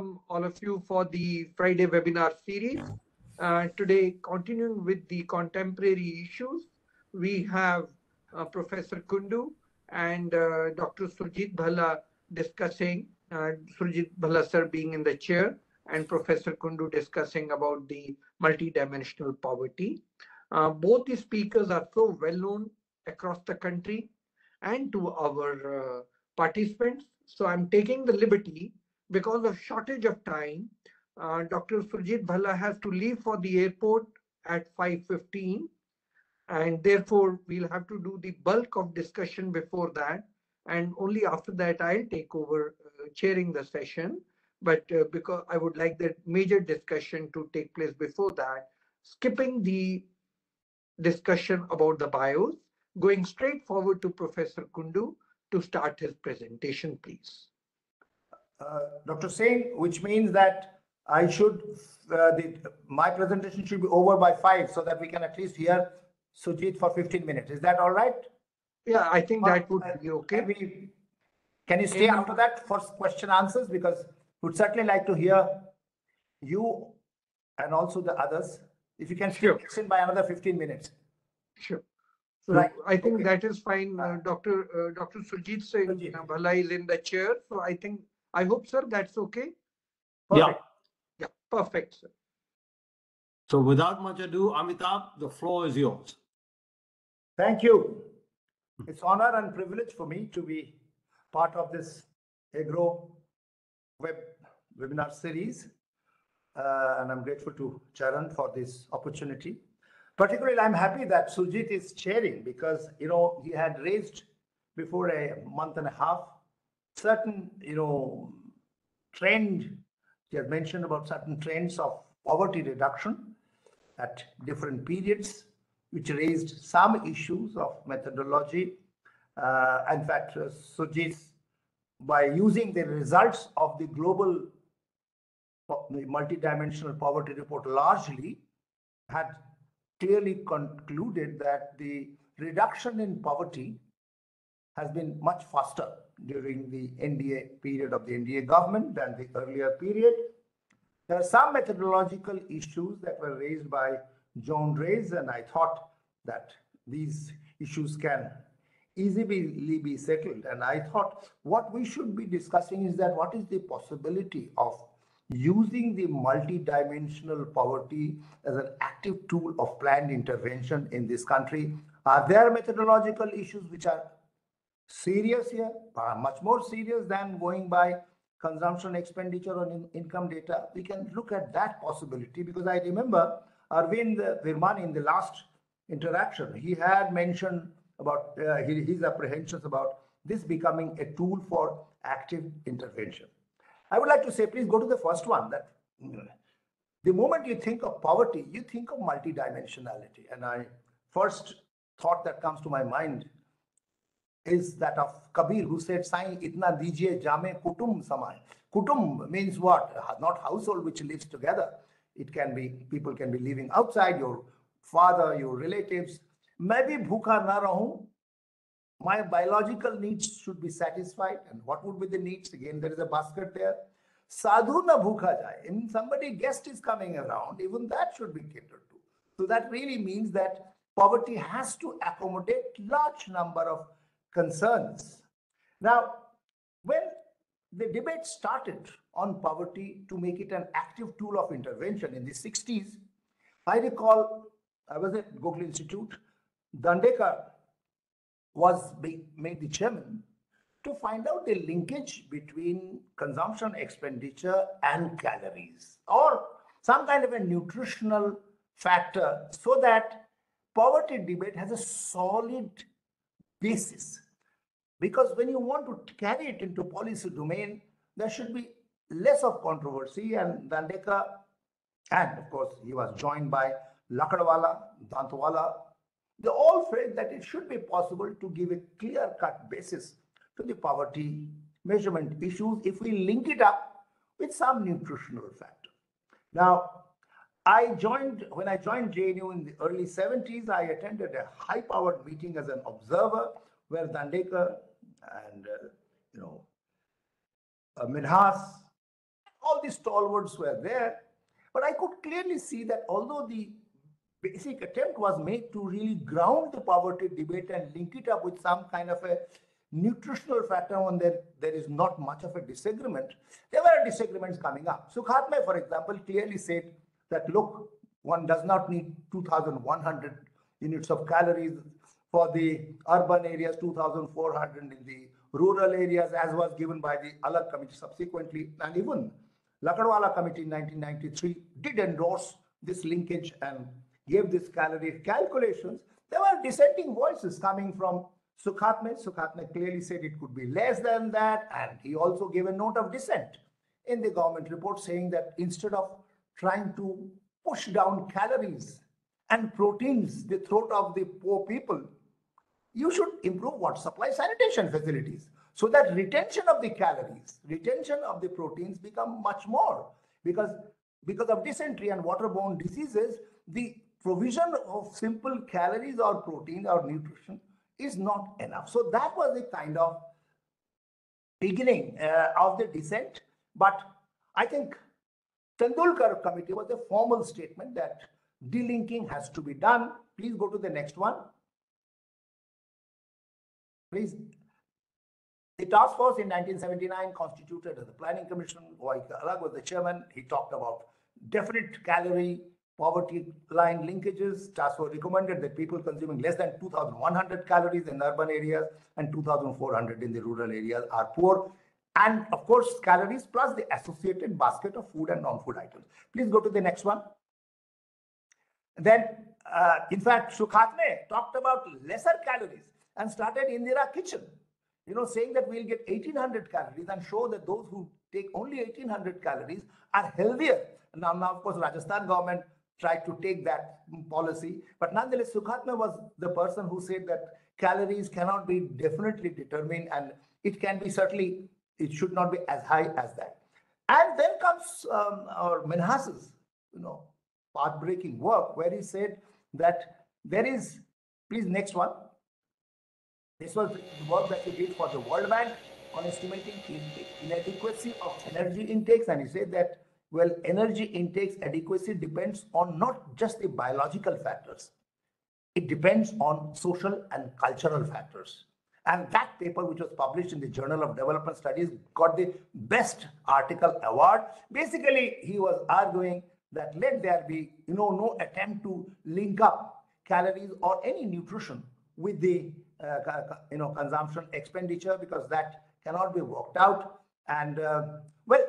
all of you for the Friday webinar series. Uh, today, continuing with the contemporary issues, we have uh, Professor Kundu and uh, Dr. Surjit Bhalla discussing, uh, Surjit Bhalla sir being in the chair, and Professor Kundu discussing about the multidimensional poverty. Uh, both the speakers are so well known across the country and to our uh, participants. So I'm taking the liberty because of shortage of time. Uh, Dr. Surjit Bhalla has to leave for the airport at 5.15 and therefore we'll have to do the bulk of discussion before that and only after that I'll take over uh, chairing the session. But uh, because I would like the major discussion to take place before that, skipping the discussion about the bios, going straight forward to Professor Kundu to start his presentation, please. Uh, Dr. Singh, which means that I should, uh, the, my presentation should be over by five so that we can at least hear Surjit for 15 minutes. Is that all right? Yeah, I think that would be Can okay. we, can you stay after that for question answers? Because we'd certainly like to hear you and also the others. If you can Sure. extend by another 15 minutes. Sure. So Right, I think okay. that is fine. Uh, Dr. Uh, Dr. Surjit Singh uh, Bhalla is in the chair. So I think, I hope, sir, that's okay. Yeah. Perfect. Yeah, perfect, sir. So without much ado, Amitabh, the floor is yours. Thank you. It's honor and privilege for me to be part of this EGROW web webinar series. Uh, and I'm grateful to Charan for this opportunity. Particularly, I'm happy that Surjit is chairing because, you know, he had raised before a month and a half certain, you know, trend. He had mentioned about certain trends of poverty reduction at different periods, which raised some issues of methodology. Uh, in fact, uh, Surjit, by using the results of the global the multidimensional poverty report largely had clearly concluded that the reduction in poverty has been much faster during the NDA period of the NDA government than the earlier period. There are some methodological issues that were raised by John Rays, and I thought that these issues can easily be settled. And I thought what we should be discussing is that what is the possibility of using the multidimensional poverty as an active tool of planned intervention in this country? Are there methodological issues which are serious here, uh, much more serious than going by consumption expenditure on in- income data. We can look at that possibility because I remember Arvind Virmani in the last interaction, he had mentioned about uh, his apprehensions about this becoming a tool for active intervention. I would like to say, please go to the first one that mm, the moment you think of poverty, you think of multidimensionality. And I first thought that comes to my mind is that of Kabir who said, Sai itna dijiye jame kutum samay. Kutum means what? Not household which lives together. It can be, people can be living outside, your father, your relatives. Maybe bhuka na rahu. My biological needs should be satisfied. And what would be the needs? Again, there is a basket there. Sadhu na bhuka jai. And somebody guest is coming around, even that should be catered to. So that really means that poverty has to accommodate large number of concerns. Now, when the debate started on poverty to make it an active tool of intervention in the 60s, I recall I was at Gokhale Institute. Dandekar was be- made the chairman to find out the linkage between consumption expenditure and calories or some kind of a nutritional factor so that poverty debate has a solid basis because when you want to carry it into policy domain there should be less of controversy and Dandekar and of course he was joined by Lakdawala, Dantwala, they all felt that it should be possible to give a clear cut basis to the poverty measurement issues if we link it up with some nutritional factor. Now, I joined, when I joined JNU in the early 70s, I attended a high powered meeting as an observer where Dandekar and, uh, you know, uh, Minhas, all these stalwarts were there. But I could clearly see that although the basic attempt was made to really ground the poverty debate and link it up with some kind of a nutritional factor on there, there is not much of a disagreement. There were disagreements coming up. Sukhatme, for example, clearly said that look, one does not need 2,100 units of calories for the urban areas, 2,400 in the rural areas, as was given by the Alagh committee subsequently. And even Lakdawala committee in 1993 did endorse this linkage and gave this calorie calculations. There were dissenting voices coming from Sukhatme. Sukhatme clearly said it could be less than that. And he also gave a note of dissent in the government report saying that instead of trying to push down calories and proteins the throat of the poor people, you should improve what supply sanitation facilities so that retention of the calories, retention of the proteins become much more because because of dysentery and waterborne diseases, the provision of simple calories or protein or nutrition is not enough. So that was the kind of beginning uh, of the dissent. But I think Tendulkar committee was a formal statement that delinking has to be done. Please go to the next one. Please. The task force in 1979 constituted as a planning commission. Y.K. Alagh was the chairman. He talked about definite calorie poverty line linkages. Task force recommended that people consuming less than 2,100 calories in urban areas and 2,400 in the rural areas are poor. And of course, calories plus the associated basket of food and non-food items. Please go to the next one. Then, uh, in fact, Sukhatme talked about lesser calories and started Indira Kitchen, you know, saying that we'll get 1800 calories and show that those who take only 1800 calories are healthier. Now, now of course, Rajasthan government tried to take that policy, but nonetheless, Sukhatme was the person who said that calories cannot be definitely determined and it can be certainly, it should not be as high as that. And then comes um, our Minhas's, you know, path-breaking work where he said that there is, please next one, this was the work that he did for the World Bank on estimating inadequacy of energy intakes. And he said that, well, energy intakes adequacy depends on not just the biological factors. It depends on social and cultural factors. And that paper, which was published in the Journal of Development Studies, got the best article award. Basically, he was arguing that let there be, you know, no attempt to link up calories or any nutrition with the uh, you know, consumption expenditure because that cannot be worked out. And uh, well,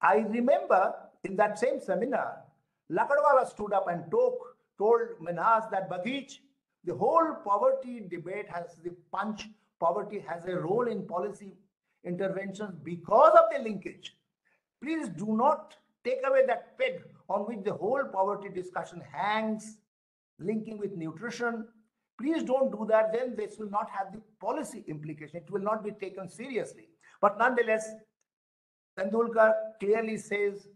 I remember in that same seminar, Lakdawala stood up and talk, told Minhas that Bagich, the whole poverty debate has the punch. Poverty has a role in policy interventions because of the linkage. Please do not take away that peg on which the whole poverty discussion hangs, linking with nutrition, Please don't do that. Then this will not have the policy implication. It will not be taken seriously. But nonetheless, Tendulkar clearly says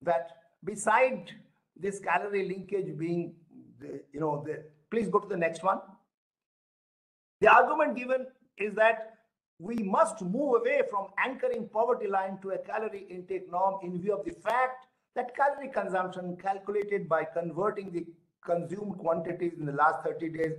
that beside this calorie linkage being, the, you know, the, please go to the next one. The argument given is that we must move away from anchoring poverty line to a calorie intake norm in view of the fact that calorie consumption calculated by converting the consumed quantities in the last 30 days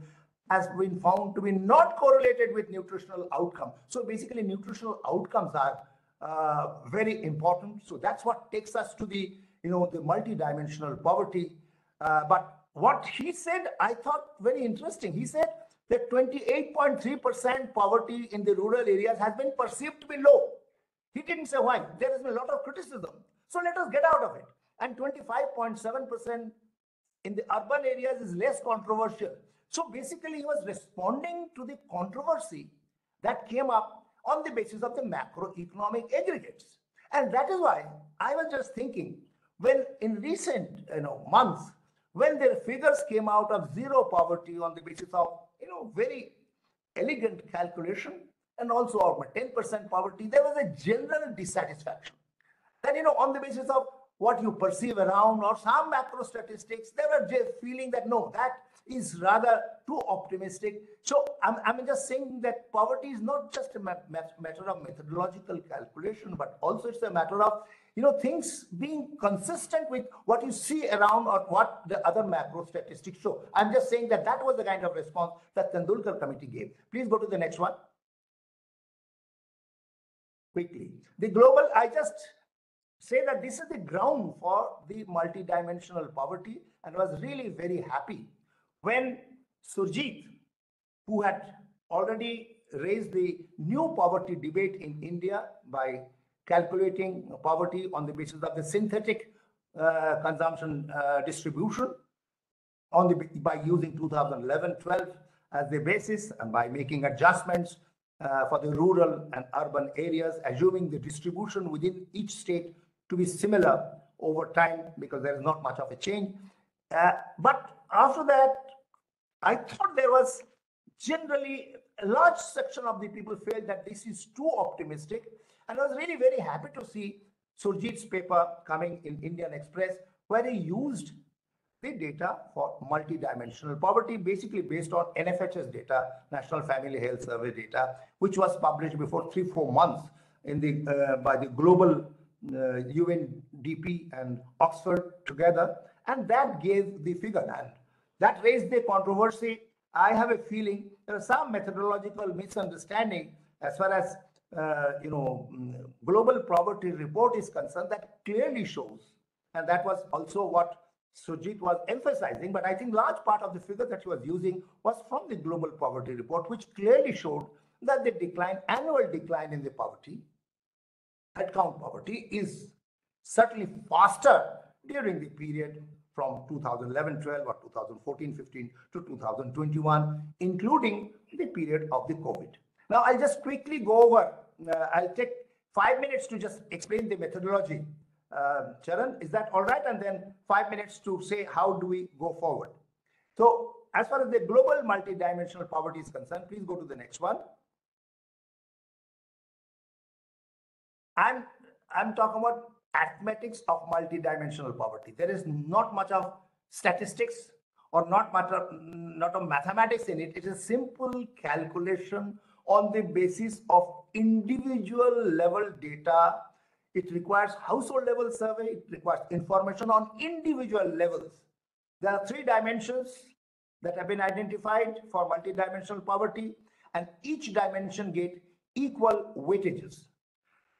has been found to be not correlated with nutritional outcome. So basically nutritional outcomes are uh, very important. So that's what takes us to the, you know, the multidimensional poverty. Uh, but what he said, I thought very interesting. He said that 28.3% poverty in the rural areas has been perceived to be low. He didn't say why. There has been a lot of criticism. So let us get out of it. And 25.7% in the urban areas is less controversial. So basically, he was responding to the controversy that came up on the basis of the macroeconomic aggregates. And that is why I was just thinking when in recent you know, months, when their figures came out of zero poverty on the basis of you know very elegant calculation and also of 10% poverty, there was a general dissatisfaction. That you know, on the basis of what you perceive around or some macro statistics, they were just feeling that no, that is rather too optimistic. So I'm, I'm just saying that poverty is not just a matter of methodological calculation, but also it's a matter of you know, things being consistent with what you see around or what the other macro statistics show. I'm just saying that that was the kind of response that Tendulkar committee gave. Please go to the next one. Quickly. The global, I just say that this is the ground for the multidimensional poverty and was really very happy when Surjit, who had already raised the new poverty debate in India by calculating poverty on the basis of the synthetic uh, consumption uh, distribution on the by using 2011-12 as the basis and by making adjustments uh, for the rural and urban areas, assuming the distribution within each state to be similar over time because there is not much of a change. Uh, but after that, I thought there was generally a large section of the people felt that this is too optimistic. And I was really very happy to see Surjit's paper coming in Indian Express, where he used the data for multidimensional poverty, basically based on NFHS data, National Family Health Survey data, which was published before three, four months in the uh, by the global uh, UNDP and Oxford together, and that gave the figure. And that raised the controversy. I have a feeling there is some methodological misunderstanding as far as you know mm, global poverty report is concerned that clearly shows, and that was also what Surjit was emphasizing. But I think large part of the figure that he was using was from the global poverty report, which clearly showed that the decline, annual decline in the poverty headcount poverty is certainly faster during the period from 2011-12 or 2014-15 to 2021, including the period of the COVID. Now, I'll just quickly go over, uh, I'll take five minutes to just explain the methodology. Uh, Charan, is that all right? And then five minutes to say how do we go forward. So as far as the global multidimensional poverty is concerned, please go to the next one. I'm I'm talking about arithmetics of multidimensional poverty. There is not much of statistics or not much of, not of mathematics in it. It is a simple calculation on the basis of individual level data. It requires household level survey. It requires information on individual levels. There are three dimensions that have been identified for multidimensional poverty, and each dimension get equal weightages.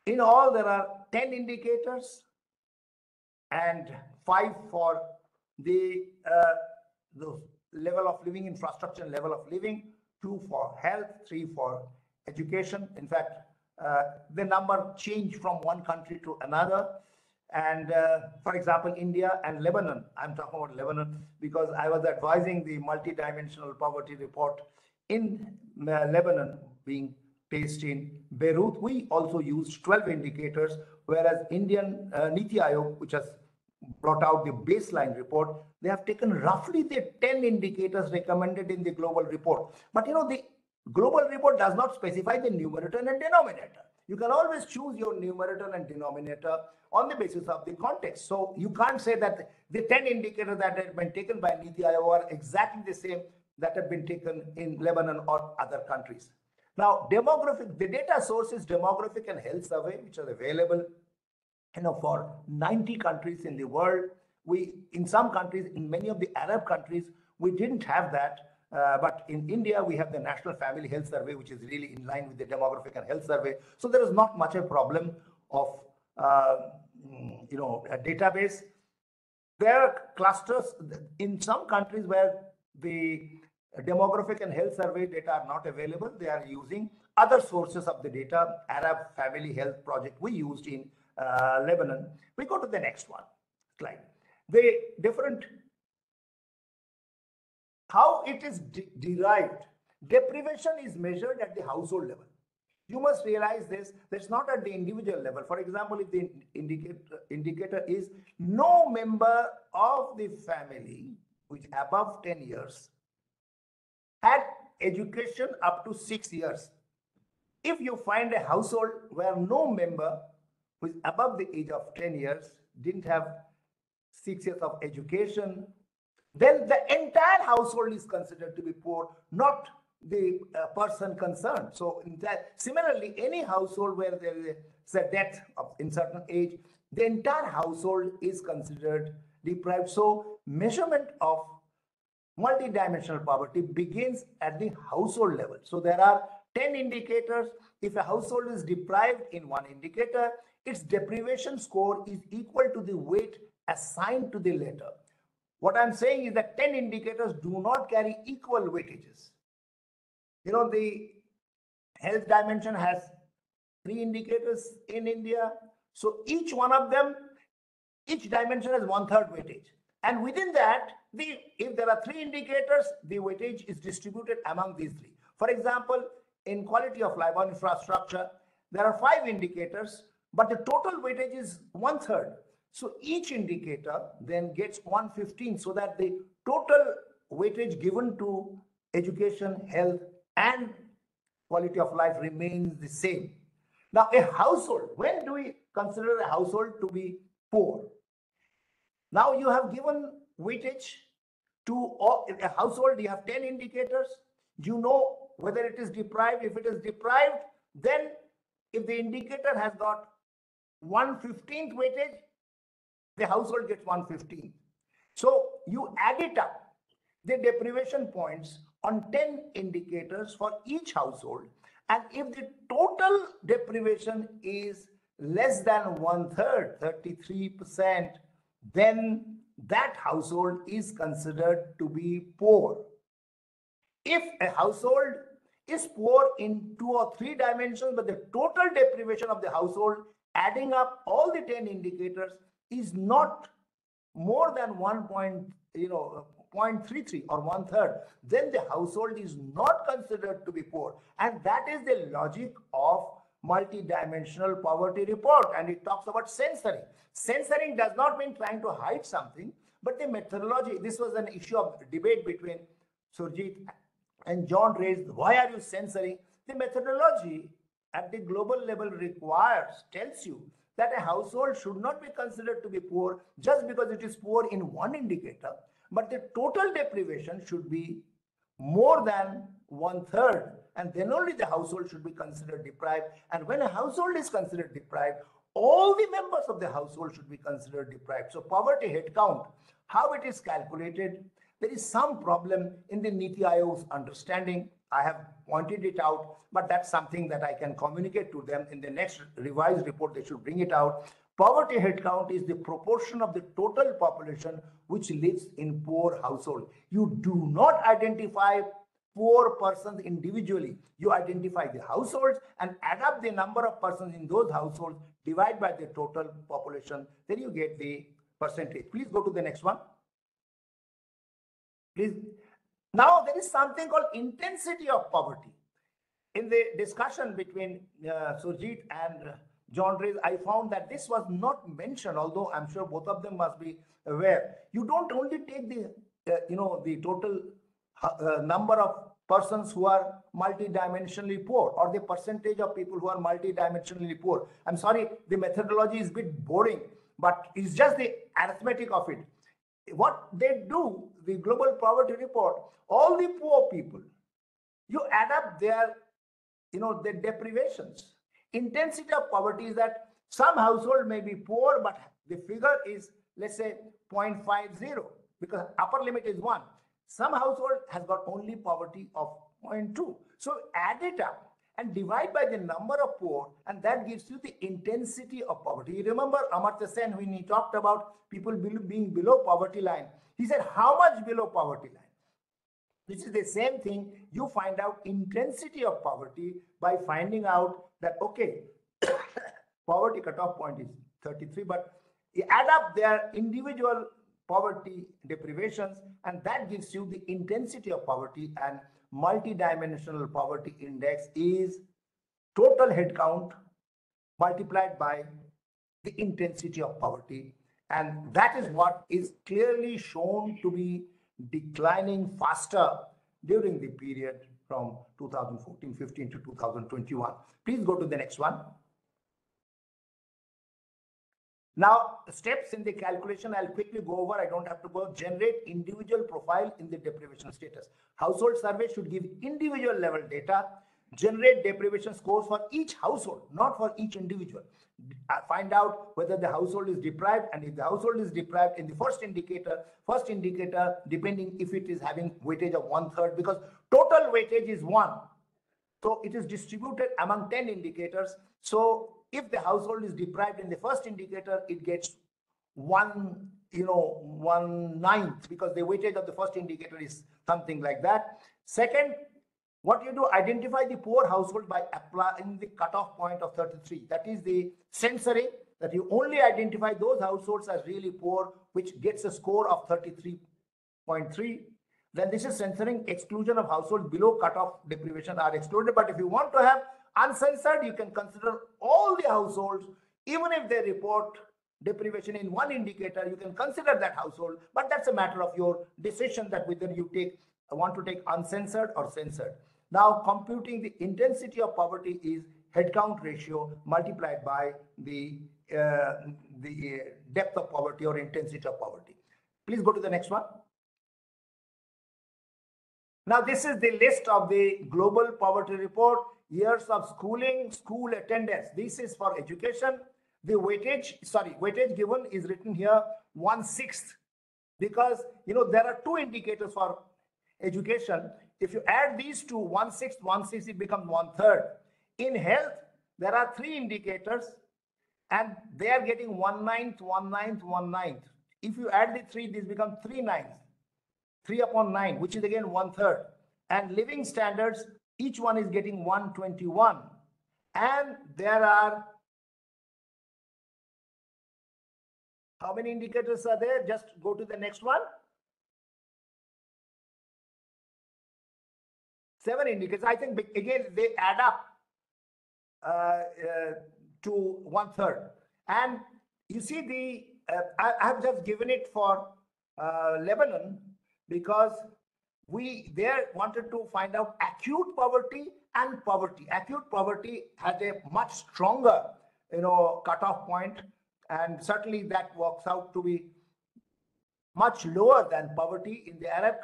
In all, there are 10 indicators and five for the, uh, the level of living infrastructure level of living, two for health, three for education. In fact, uh, the number changed from one country to another. And uh, for example, India and Lebanon, I'm talking about Lebanon because I was advising the multidimensional poverty report in uh, Lebanon being based in Beirut. We also used 12 indicators, whereas Indian uh, Niti Aayog, which has brought out the baseline report, they have taken roughly the 10 indicators recommended in the global report. But you know, the global report does not specify the numerator and denominator. You can always choose your numerator and denominator on the basis of the context. So you can't say that the 10 indicators that have been taken by Niti Aayog are exactly the same that have been taken in Lebanon or other countries. Now, demographic, the data source is demographic and health survey, which are available, you know, for 90 countries in the world. We, in some countries, in many of the Arab countries, we didn't have that. Uh, but in India, we have the National Family Health Survey, which is really in line with the demographic and health survey. So there is not much of a problem of, uh, you know, a database. There are clusters in some countries where the demographic and health survey data are not available. They are using other sources of the data, Arab Family Health Project we used in uh, Lebanon. We go to the next one slide. The different, how it is de derived. Deprivation is measured at the household level. You must realize this, that's not at the individual level. For example, if the indicator, indicator is no member of the family which above 10 years had education up to six years. If you find a household where no member who is above the age of 10 years didn't have six years of education, then the entire household is considered to be poor, not the uh, person concerned. So, that, similarly, any household where there is a death of, in certain age, the entire household is considered deprived. So measurement of multidimensional poverty begins at the household level. So there are 10 indicators. If a household is deprived in one indicator, its deprivation score is equal to the weight assigned to the letter. What I'm saying is that 10 indicators do not carry equal weightages. You know, the health dimension has three indicators in India. So each one of them, each dimension has one third weightage. And within that, the, if there are three indicators, the weightage is distributed among these three. For example, in quality of life or infrastructure, there are five indicators, but the total weightage is one third. So each indicator then gets 115 so that the total weightage given to education, health, and quality of life remains the same. Now, a household, when do we consider a household to be poor? Now you have given weightage to all, a household, you have 10 indicators. You know whether it is deprived. If it is deprived, then if the indicator has got 115th weightage, the household gets 115. So you add it up, the deprivation points on 10 indicators for each household. And if the total deprivation is less than one third, 33%, then that household is considered to be poor. If a household is poor in two or three dimensions, but the total deprivation of the household, adding up all the 10 indicators, is not more than 1 point, you know, 0.33 or one third, then the household is not considered to be poor. And that is the logic of multidimensional poverty report. And it talks about censoring. Censoring does not mean trying to hide something, but the methodology, this was an issue of debate between Surjit and John raised, why are you censoring? The methodology at the global level requires, tells you that a household should not be considered to be poor just because it is poor in one indicator, but the total deprivation should be more than one third, and then only the household should be considered deprived. And when a household is considered deprived, all the members of the household should be considered deprived. So poverty head count, how it is calculated, there is some problem in the Niti Aayog's understanding. I have pointed it out, but that's something that I can communicate to them in the next revised report. They should bring it out. Poverty headcount is the proportion of the total population which lives in poor household. You do not identify poor persons individually. You identify the households and add up the number of persons in those households, divide by the total population, then you get the percentage. Please go to the next one. Please. Now there is something called intensity of poverty. In the discussion between uh, Surjit and John Ray, I found that this was not mentioned, although I'm sure both of them must be aware. You don't only take the, uh, you know, the total uh, number of persons who are multidimensionally poor or the percentage of people who are multidimensionally poor. I'm sorry, the methodology is a bit boring, but it's just the arithmetic of it. What they do, the global poverty report, all the poor people, you add up their, you know, their deprivations. Intensity of poverty is that some household may be poor, but the figure is, let's say, 0.50 because upper limit is 1. Some household has got only poverty of 0.2. So add it up and divide by the number of poor, and that gives you the intensity of poverty. You remember Amartya Sen when he talked about people being below poverty line. He said, How much below poverty line? This is the same thing. You find out intensity of poverty by finding out that, okay, poverty cutoff point is 33, but you add up their individual poverty deprivations, and that gives you the intensity of poverty and multidimensional poverty index is total headcount multiplied by the intensity of poverty. And that is what is clearly shown to be declining faster during the period from 2014-15 to 2021. Please go to the next one. Now, steps in the calculation, I'll quickly go over. I don't have to go. Generate individual profile in the deprivation status. Household survey should give individual level data. generate deprivation scores for each household, not for each individual. Uh, Find out whether the household is deprived, and if the household is deprived in the first indicator, first indicator, depending if it is having weightage of one third, because total weightage is one. So it is distributed among 10 indicators. So if the household is deprived in the first indicator, it gets one, you know, one ninth because the weightage of the first indicator is something like that. Second, what you do, identify the poor household by applying the cutoff point of 33. That is the censoring that you only identify those households as really poor, which gets a score of 33.3 then this is censoring exclusion of households below cutoff deprivation are excluded. But if you want to have uncensored, you can consider all the households, even if they report deprivation in one indicator, you can consider that household. But that's a matter of your decision that whether you take want to take uncensored or censored. Now, computing the intensity of poverty is headcount ratio multiplied by the uh, the depth of poverty or intensity of poverty. Please go to the next one. Now, this is the list of the global poverty report, years of schooling, school attendance. This is for education. The weightage, sorry, weightage given is written here one sixth because you know there are two indicators for education. If you add these two, one sixth, one sixth, it becomes one third. In health, there are three indicators and they are getting one ninth, one ninth, one ninth. If you add the three, this becomes three ninths. 3 upon 9, which is again one third. And living standards, each one is getting 121. And there are how many indicators are there? Just go to the next one. Seven indicators. I think again they add up uh, uh, to one third. And you see the uh, I, have just given it for uh, Lebanon because we there wanted to find out acute poverty and poverty. Acute poverty has a much stronger, you know, cutoff point, and certainly that works out to be much lower than poverty in the Arab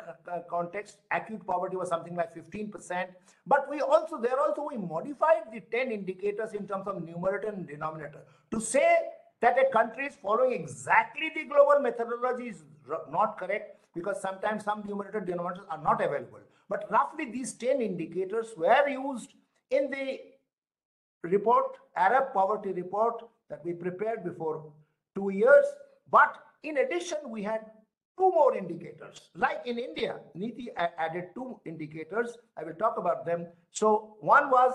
context. Acute poverty was something like 15%. But we also, there also, we modified the 10 indicators in terms of numerator and denominator to say that a country is following exactly the global methodology is not correct because sometimes some numerator denominators are not available. But roughly these 10 indicators were used in the report, Arab poverty report that we prepared before two years. But in addition, we had two more indicators. Like in India, Niti added two indicators. I will talk about them. So one was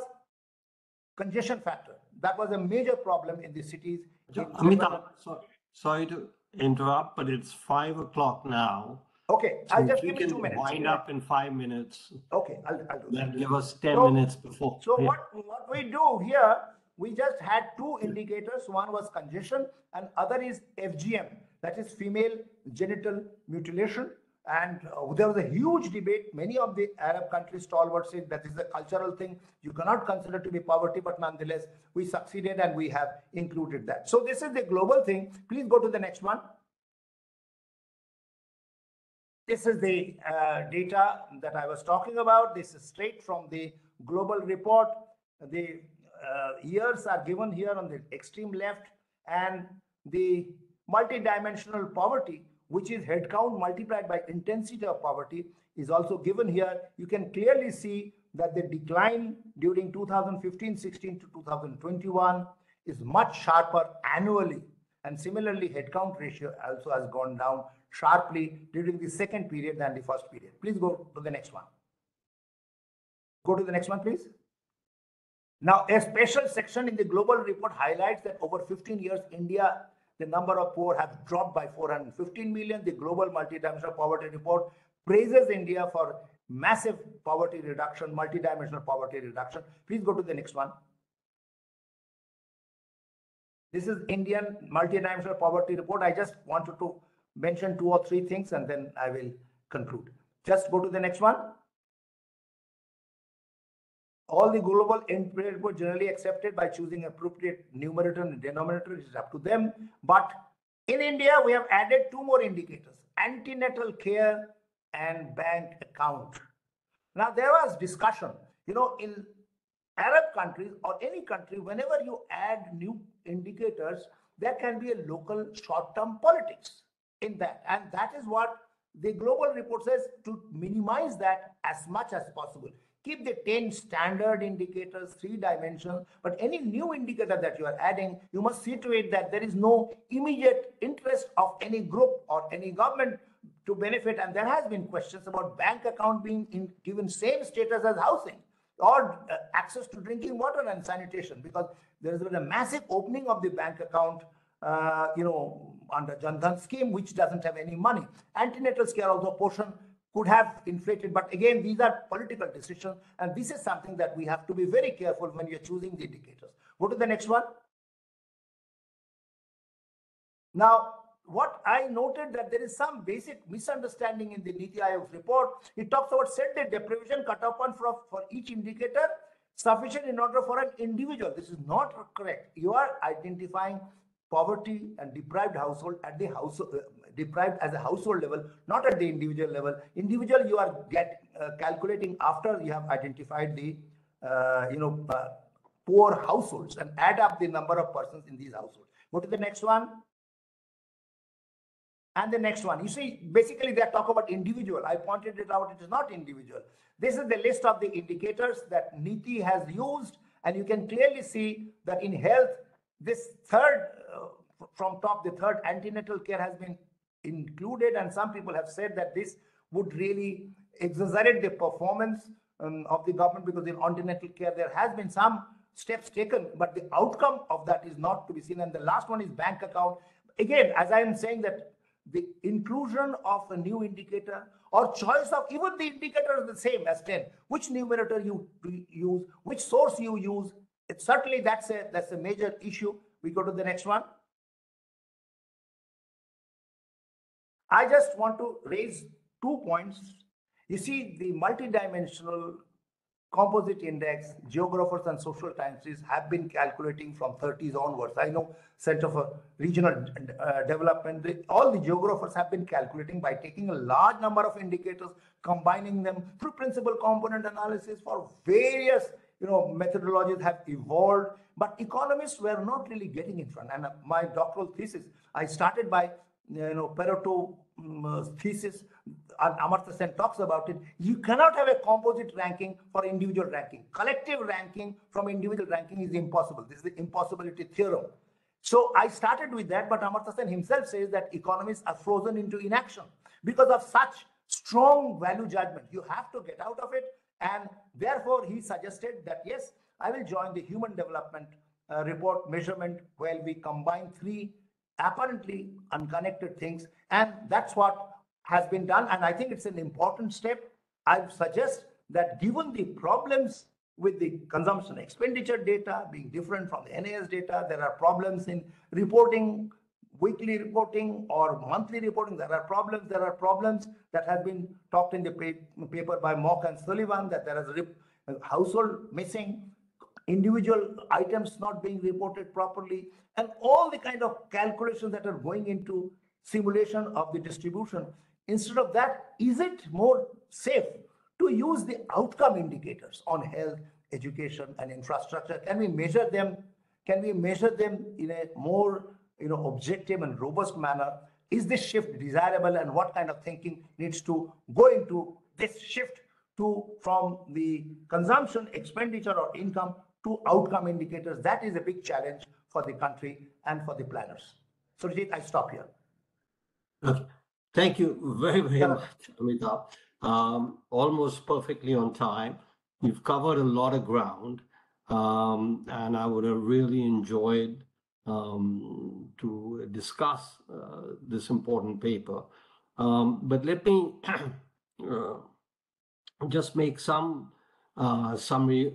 congestion factor. That was a major problem in the cities. in Amitabh, so- sorry to interrupt, but it's five o'clock now. Okay, I'll just give you two minutes. Wind up in five minutes, Okay, I'll, I'll do that. give us ten So- minutes before. So Yeah. what, what we do here, we just had two indicators. One was congestion and other is FGM, that is female genital mutilation. And uh, there was a huge debate. Many of the Arab countries stalwarts said that is a cultural thing. You cannot consider to be poverty, but nonetheless, we succeeded and we have included that. So this is the global thing. Please go to the next one. This is the uh, data that I was talking about. This is straight from the global report. The uh, years are given here on the extreme left and the multidimensional poverty, which is headcount multiplied by intensity of poverty, is also given here. You can clearly see that the decline during 2015-16 to 2021 is much sharper annually. And similarly, headcount ratio also has gone down sharply during the second period than the first period. Please go to the next one. Go to the next one, please. Now, a special section in the global report highlights that over 15 years, India, the number of poor have dropped by 415 million. The global multidimensional poverty report praises India for massive poverty reduction, multidimensional poverty reduction. Please go to the next one. This is Indian multidimensional poverty report. I just wanted to mention two or three things and then I will conclude. Just go to the next one. All the global NPA were generally accepted by choosing appropriate numerator and denominator. It is up to them. But in India, we have added two more indicators, antenatal care and bank account. Now, there was discussion, you know, in Arab countries or any country, whenever you add new indicators, there can be a local short-term politics in that. And that is what the global report says to minimize that as much as possible. Keep the 10 standard indicators, three dimensions, but any new indicator that you are adding, you must see to it that there is no immediate interest of any group or any government to benefit. And there has been questions about bank account being in, given same status as housing or uh, access to drinking water and sanitation because there has been a massive opening of the bank account uh, you know under Jan scheme which doesn't have any money antenatal care also portion could have inflated but again these are political decisions and this is something that we have to be very careful when you're choosing the indicators go to the next one now what I noted that there is some basic misunderstanding in the Niti Aayog report. It talks about set the deprivation cutoff point for, for each indicator sufficient in order for an individual. This is not correct. You are identifying poverty and deprived household at the house uh, deprived as a household level, not at the individual level. Individual you are get uh, calculating after you have identified the uh, you know uh, poor households and add up the number of persons in these households. Go to the next one. And the next one, you see, basically they talk about individual. I pointed it out, it is not individual. This is the list of the indicators that NITI has used. And you can clearly see that in health, this third, uh, from top, the third antenatal care has been included. And some people have said that this would really exaggerate the performance um, of the government because in antenatal care, there has been some steps taken, but the outcome of that is not to be seen. And the last one is bank account. Again, as I am saying that the inclusion of a new indicator or choice of even the indicator is the same as 10 which numerator you use which source you use certainly that's a that's a major issue we go to the next one i just want to raise two points you see the multidimensional composite index, geographers and social scientists have been calculating from 30s onwards. I know Center for Regional uh, Development, all the geographers have been calculating by taking a large number of indicators, combining them through principal component analysis for various you know, methodologies have evolved, but economists were not really getting in front. And uh, my doctoral thesis, I started by you know, Pareto um, thesis, and Amartya Sen talks about it. You cannot have a composite ranking for individual ranking. Collective ranking from individual ranking is impossible. This is the impossibility theorem. So I started with that, but Amartya Sen himself says that economists are frozen into inaction because of such strong value judgment. You have to get out of it. And therefore, he suggested that, yes, I will join the human development uh, report measurement where we combine three apparently unconnected things. And that's what has been done. And I think it's an important step. I suggest that given the problems with the consumption expenditure data being different from the NAS data, there are problems in reporting, weekly reporting or monthly reporting. There are problems. There are problems that have been talked in the paper by Mock and Sullivan that there is household missing, individual items not being reported properly, and all the kind of calculations that are going into simulation of the distribution. Instead of that, is it more safe to use the outcome indicators on health, education, and infrastructure? Can we measure them? Can we measure them in a more you know, objective and robust manner? Is this shift desirable and what kind of thinking needs to go into this shift to from the consumption, expenditure, or income to outcome indicators? That is a big challenge for the country and for the planners. So, Rajit, I stop here. Okay. Thank you very, very yeah. much, Amitabh. Um, almost perfectly on time. You've covered a lot of ground, um, and I would have really enjoyed um, to discuss uh, this important paper. Um, but let me uh, just make some uh, summary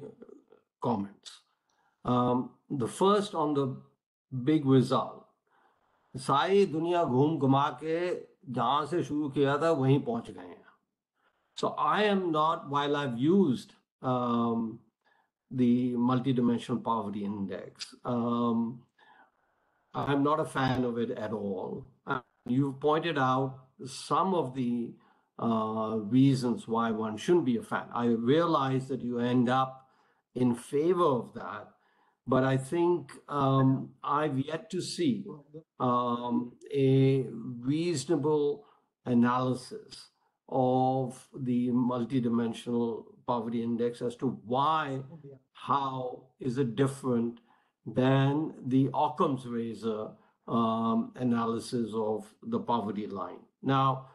comments. Um, the first on the big result. सारी दुनिया घूम घुमा के जहां से शुरू किया था वहीं पहुंच गए हैं so i am not while i've used um, the multidimensional poverty index um, i'm not a fan of it at all you've pointed out some of the uh, reasons why one shouldn't be a fan i realize that you end up in favor of that. But I think um, I've yet to see um, a reasonable analysis of the multidimensional poverty index as to why, how is it different than the Occam's razor um, analysis of the poverty line. Now,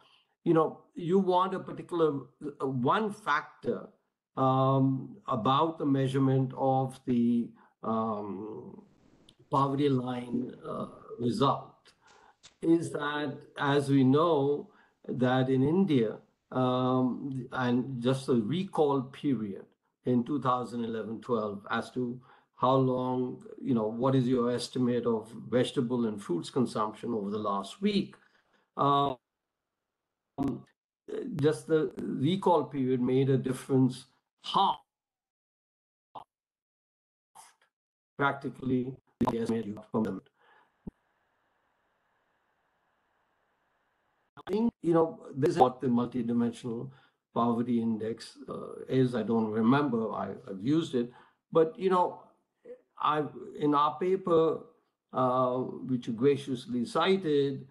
you know, you want a particular uh, one factor um, about the measurement of the um, poverty line uh, result is that, as we know, that in India, um, and just a recall period in 2011-12 as to how long, you know, what is your estimate of vegetable and fruits consumption over the last week? Um, just the recall period made a difference half practically from them. I think, you know, this is what the multidimensional poverty index uh, is. I don't remember. I, have used it. But, you know, I in our paper, uh, which you graciously cited,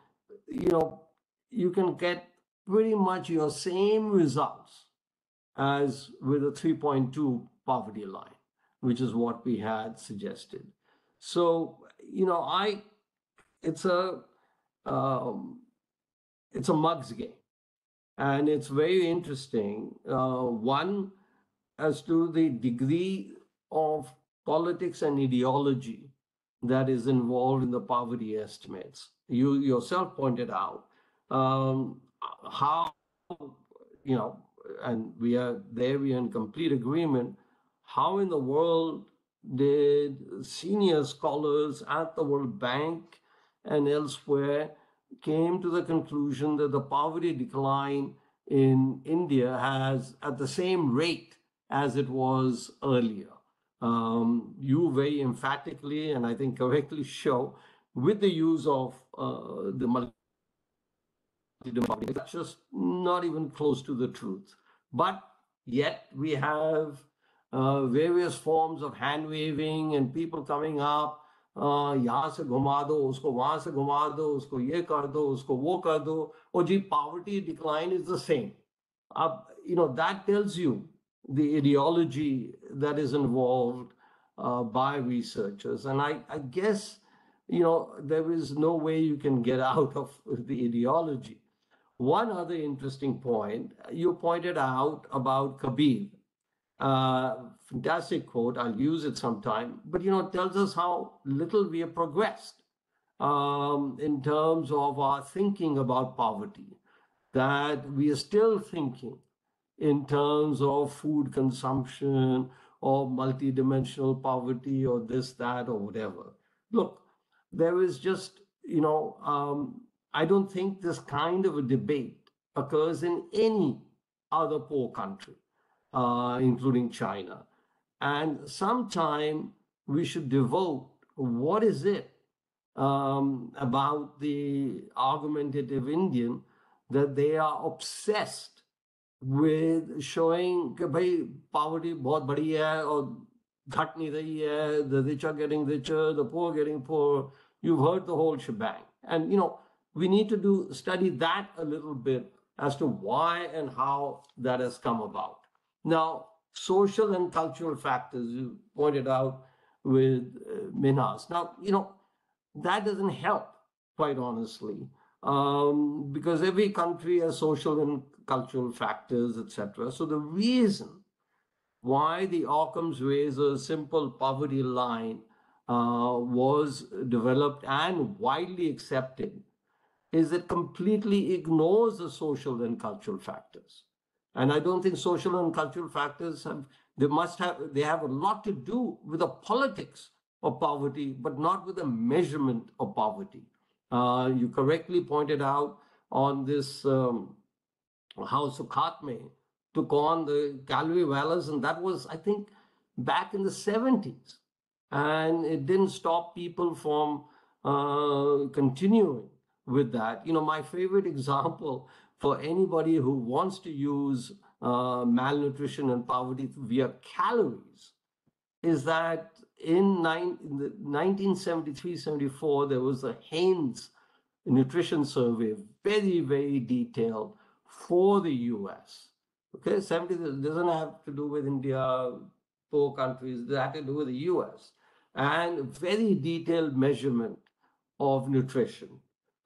you know, you can get pretty much your same results as with a 3.2 poverty line, which is what we had suggested. So, you know, I, it's a, um, it's a mugs game. And it's very interesting. Uh, one, as to the degree of politics and ideology that is involved in the poverty estimates. You yourself pointed out um, how, you know, and we are there, we are in complete agreement. How in the world did senior scholars at the World Bank and elsewhere came to the conclusion that the poverty decline in India has at the same rate as it was earlier Um, you very emphatically and I think correctly show with the use of uh, the multi that's just not even close to the truth. But yet we have uh, various forms of hand waving and people coming up यहाँ से घुमा दो उसको वहां से घुमा दो उसको ये कर दो उसको वो कर दो और जी poverty decline is the same अब you know that tells you the ideology that is involved uh, by researchers and I, I guess you know there is no way you can get out of the ideology one other interesting point you pointed out about kabir uh, fantastic quote. I'll use it sometime. But you know, it tells us how little we have progressed um, in terms of our thinking about poverty. That we are still thinking in terms of food consumption or multidimensional poverty or this, that, or whatever. Look, there is just, you know, um, I don't think this kind of a debate occurs in any other poor country uh, including China. And sometime we should devote what is it um, about the argumentative Indian that they are obsessed with showing bhai, poverty is very hai and the rich are getting richer, the poor getting poor. You've heard the whole shebang. And you know, we need to do study that a little bit as to why and how that has come about. Now, social and cultural factors you pointed out with uh, Minhas. Now, you know, that doesn't help, quite honestly, um, because every country has social and cultural factors, etc. So the reason why the Occam's razor simple poverty line uh, was developed and widely accepted is it completely ignores the social and cultural factors. And I don't think social and cultural factors have, they must have, they have a lot to do with the politics of poverty, but not with the measurement of poverty. Uh, you correctly pointed out on this um, how Sukhatme took on the calorie valors, and that was, I think, back in the 70s. And it didn't stop people from uh, continuing with that. You know, my favorite example for anybody who wants to use uh, malnutrition and poverty via calories is that in, nine, in the 1973 74, there was a HANES nutrition survey, very, very detailed for the US. Okay, 70 doesn't have to do with India, poor countries, it had to do with the US. And very detailed measurement of nutrition.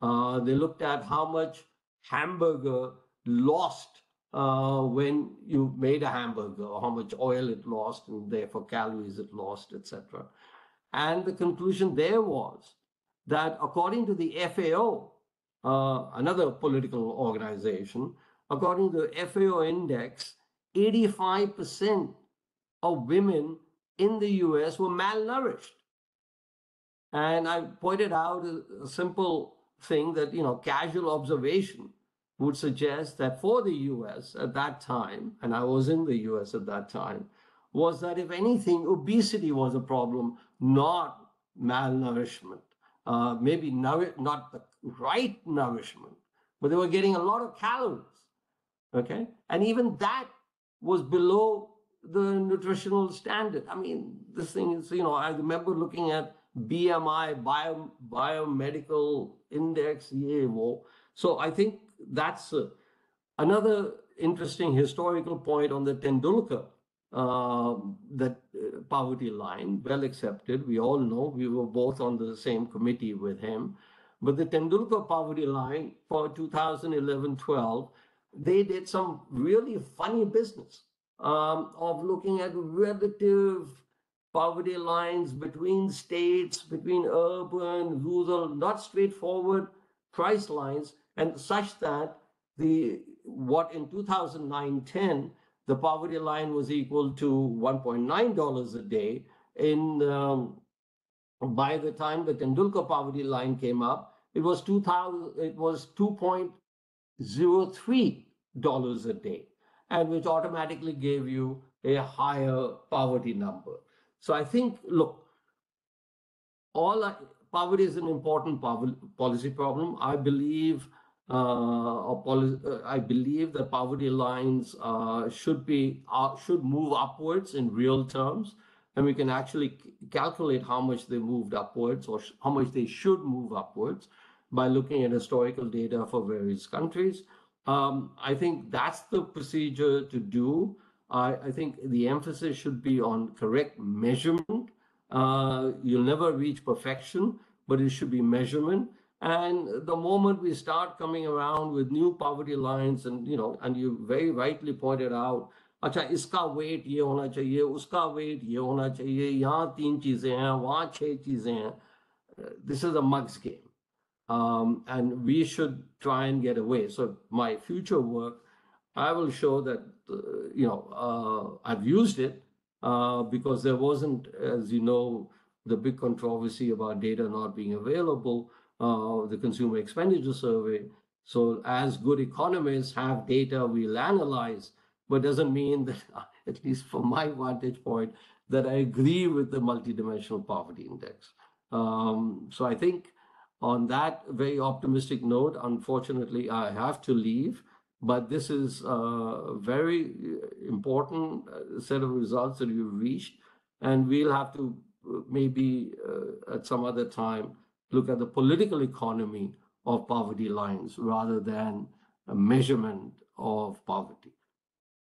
Uh, they looked at how much hamburger lost uh, when you made a hamburger, how much oil it lost, and therefore calories it lost, etc. And the conclusion there was that according to the FAO, uh, another political organization, according to the FAO index, 85% of women in the US were malnourished. And I pointed out a, a simple thing that, you know, casual observation would suggest that for the US at that time, and I was in the US at that time, was that if anything, obesity was a problem, not malnourishment. Uh, maybe not the right nourishment, but they were getting a lot of calories. Okay. And even that was below the nutritional standard. I mean, this thing is, you know, I remember looking at BMI, bio, biomedical index, well, so I think that's uh, another interesting historical point on the Tendulkar uh, that poverty line, well accepted. We all know we were both on the same committee with him. But the Tendulkar poverty line for 2011-12, they did some really funny business um, of looking at relative poverty lines between states, between urban, rural, not straightforward price lines, and such that the what in 2009-10 the poverty line was equal to 1.9 dollars a day. In um, by the time the Tendulkar poverty line came up, it was 2000. It was 2.03 dollars a day, and which automatically gave you a higher poverty number. So I think, look, all I, poverty is an important policy problem. I believe, uh, uh, I believe that poverty lines uh, should be should move upwards in real terms, and we can actually calculate how much they moved upwards or how much they should move upwards by looking at historical data for various countries. Um, I think that's the procedure to do. I, I think the emphasis should be on correct measurement. Uh, you'll never reach perfection, but it should be measurement. And the moment we start coming around with new poverty lines, and you know, and you very rightly pointed out, अच्छा इसका weight ये होना चाहिए उसका weight ये होना चाहिए यहाँ तीन चीजें हैं वहाँ छह चीजें हैं this is a mug's game um, and we should try and get away. So my future work, I will show that uh, you know uh, I've used it uh, because there wasn't, as you know, the big controversy about data not being available, uh, the consumer expenditure survey. So as good economists have data we'll analyze, but doesn't mean that, at least from my vantage point, that I agree with the multidimensional poverty index. Um, so I think on that very optimistic note, unfortunately, I have to leave. But this is a very important uh, set of results that you've reached. And we'll have to uh, maybe uh, at some other time look at the political economy of poverty lines rather than a measurement of poverty.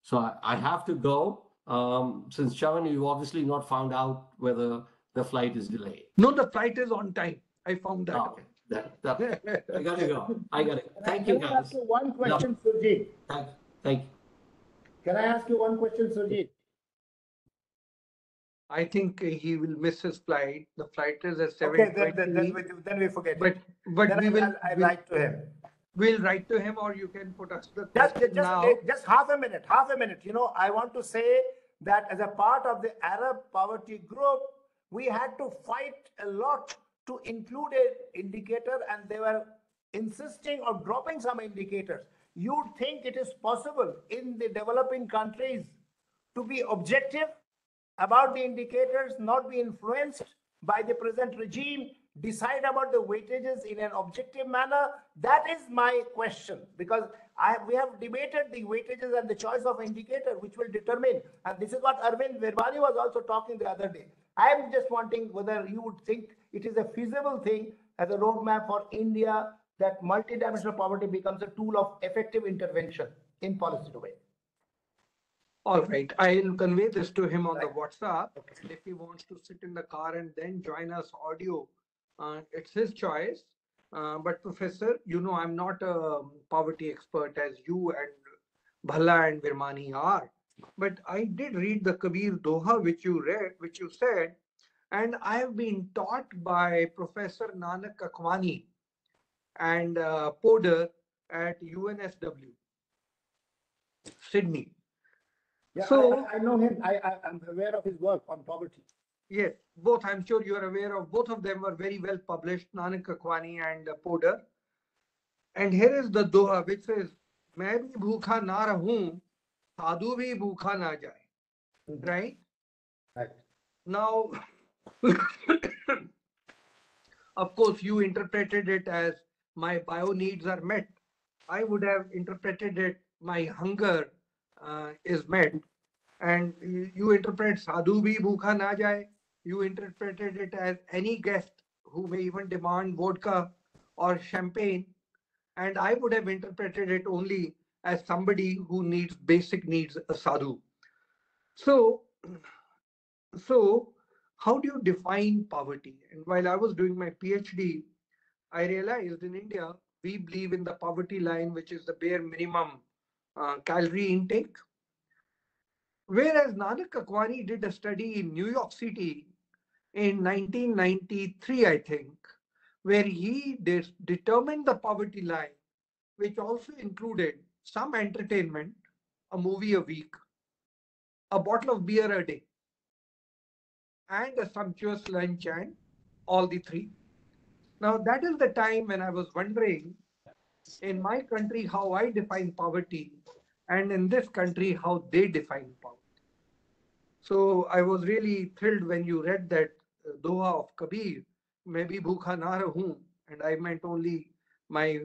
So I, I have to go. Um, since Charan, you've obviously not found out whether the flight is delayed. No, the flight is on time. I found that. Oh, that, that, I gotta go. I gotta, thank you Can I guys. ask you one question, Surjit? Thank, thank you. Can I ask you one question, Surjit? I think he will miss his flight. The flight is at Okay, seven then, then, then we, then we forget. But, but Then we I- will, I'll- I'll we'll- write to him. we'll write to him or you can put us the Just, just, now. just half a minute, half a minute. You know, I want to say that as a part of the Arab poverty group, we had to fight a lot to include a indicator and they were insisting on dropping some indicators. You'd think it is possible in the developing countries to be objective about the indicators, not be influenced by the present regime, decide about the weightages in an objective manner? That is my question because I, we have debated the weightages and the choice of indicator which will determine. And this is what Arvind Virmani was also talking the other day. I am just wanting whether you would think it is a feasible thing as a roadmap for India that multidimensional poverty becomes a tool of effective intervention in policy domain. All right, I'll convey this to him on the WhatsApp. If he wants to sit in the car and then join us audio, uh, it's his choice. Uh, but Professor, you know, I'm not a poverty expert as you and Bhalla and Virmani are. But I did read the Kabir Doha, which you read, which you said, and I have been taught by Professor Nanak Kakwani and uh, Podder at UNSW, Sydney. Yeah, So- I, I know him. I I am aware of his work on poverty. Yes, both, I'm sure you're aware of, both of them were very well published, Nanak Kakwani and uh, Podder. And here is the doha which says, मैं भी भूखा ना रहूं, साधु भी भूखा ना जाए, Mhm. right? Right. Now, of course, you interpreted it as my bio needs are met. I would have interpreted it my hunger uh, is met, and you, you interpret sadhu bhi bhukha na. You interpreted it as any guest who may even demand vodka or champagne, and I would have interpreted it only as somebody who needs basic needs, a sadhu. So, so how do you define poverty? And while I was doing my PhD, I realized in India, we believe in the poverty line, which is the bare minimum uh, calorie intake. Whereas Nanak Kakwani did a study in New York City in 1993, I think, where he determined the poverty line, which also included some entertainment, a movie a week, a bottle of beer a day, and a sumptuous lunch and all the three. Now, that is the time when I was wondering in my country how I define poverty, and in this country how they define poverty. So I was really thrilled when you read that uh, Doha of Kabir, maybe bhukha na and I meant only my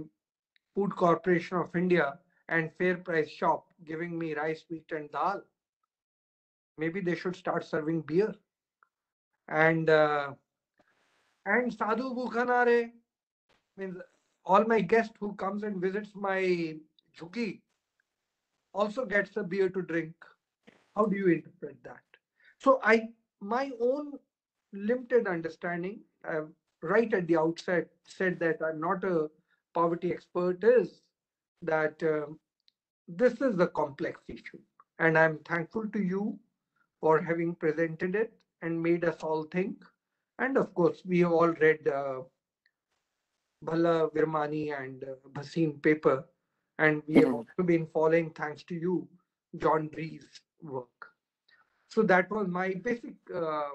Food Corporation of India and Fair Price Shop giving me rice, wheat, and dal. Maybe they should start serving beer. And uh, and sadhu bhukha na means all my guests who comes and visits my jhuki also gets a beer to drink. How do you interpret that? So I, my own limited understanding, uh, right at the outset, said that I'm not a poverty expert. Is that um this is a complex issue, and I'm thankful to you for having presented it and made us all think. And of course, we have all read uh, Bhalla Virmani and uh, Bhasin paper, and we have also been following, thanks to you, John Bree's work. So that was my basic uh,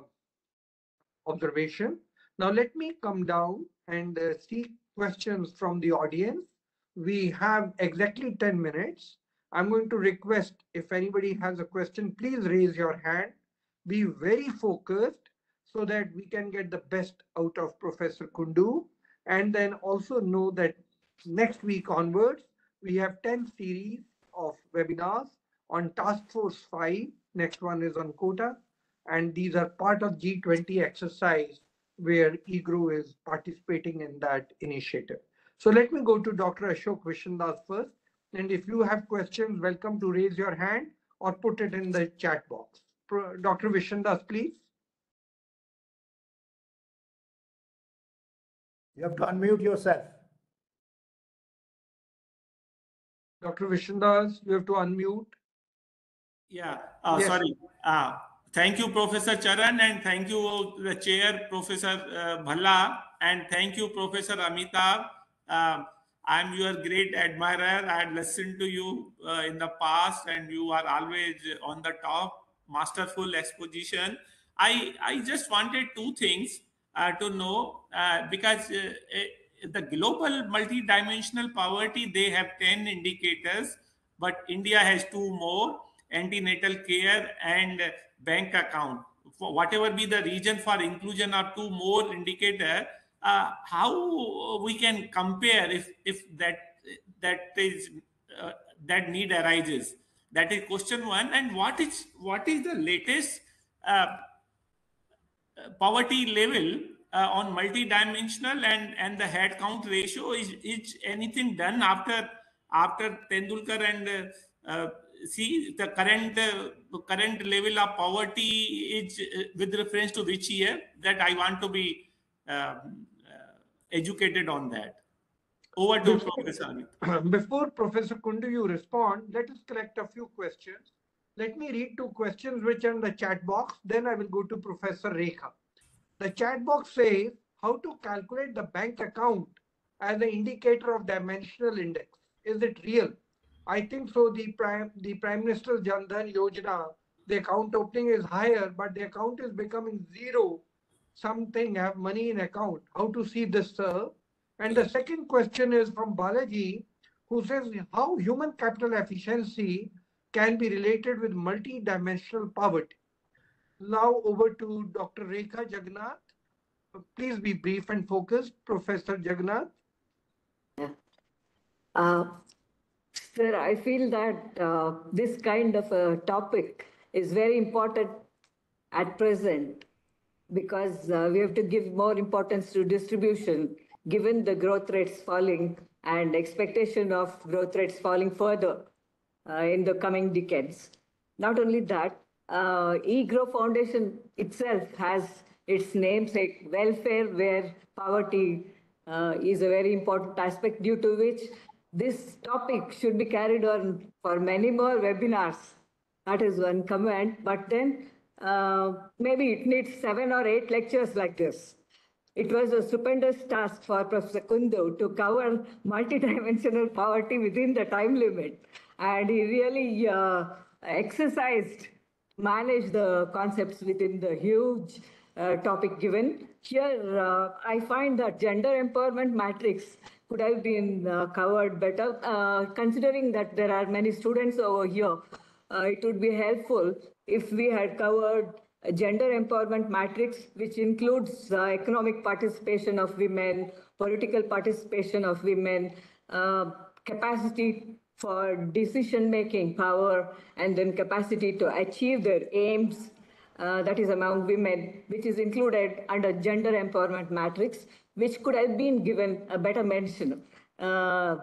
observation. Now let me come down and uh, see questions from the audience. We have exactly 10 minutes. I'm going to request if anybody has a question, please raise your hand. Be very focused so that we can get the best out of Professor Kundu. And then also know that next week onwards, we have 10 series of webinars on Task Force 5. Next one is on quota. And these are part of G20 exercise where EGROW is participating in that initiative. So let me go to Dr. Ashok Vishandas first. And if you have questions, welcome to raise your hand or put it in the chat box. Dr. Vishandas, please. You have to unmute yourself. Dr. Vishandas, you have to unmute. Yeah, uh, Yes. sorry. Uh, thank you, Professor Charan, and thank you, the chair, Professor uh, Bhalla, and thank you, Professor Amitabh. Uh, I'm your great admirer. I had listened to you uh, in the past, and you are always on the top. Masterful exposition. I I just wanted two things uh, to know uh, because uh, uh, the global multidimensional poverty they have ten indicators, but India has two more antenatal care and bank account. For whatever be the reason for inclusion of two more indicator, uh, how we can compare if if that that is uh, that need arises that is question one and what is what is the latest uh, poverty level uh, on multidimensional and and the head count ratio is is anything done after after tendulkar and uh, uh, see the current uh, current level of poverty is uh, with reference to which year that i want to be um, uh, educated on that over to Before- professor Amit. Before Professor Kundu, you respond, let us collect a few questions. Let me read two questions which are in the chat box, then I will go to Professor Rekha. The chat box says, how to calculate the bank account as an indicator of dimensional index? Is it real? I think so. The Prime, the Prime Minister's Jan Dhan Yojana, the account opening is higher, but the account is becoming zero. Something have money in account. How to see this, sir? And the second question is from Balaji, who says how human capital efficiency can be related with multi-dimensional poverty. Now over to Dr. Rekha Jagannath. Please be brief and focused, Professor Jagannath. Uh, Sir, I feel that uh, this kind of a topic is very important at present because uh, we have to give more importance to distribution given the growth rates falling and expectation of growth rates falling further in the coming decades. Not only that, uh, EGROW Foundation itself has its namesake welfare where poverty uh, is a very important aspect due to which this topic should be carried on for many more webinars. That is one comment, but then uh, maybe it needs seven or eight lectures like this. It was a stupendous task for Professor Kundu to cover multidimensional poverty within the time limit. And he really uh, exercised, managed the concepts within the huge uh, topic given. Here, uh, I find that gender empowerment matrix could have been uh, covered better, uh, considering that there are many students over here. Uh, it would be helpful if we had covered a gender empowerment matrix, which includes economic participation of women, political participation of women, uh, capacity for decision making power, and then capacity to achieve their aims. Uh, that is among women, which is included under gender empowerment matrix, which could have been given a better mention. Uh,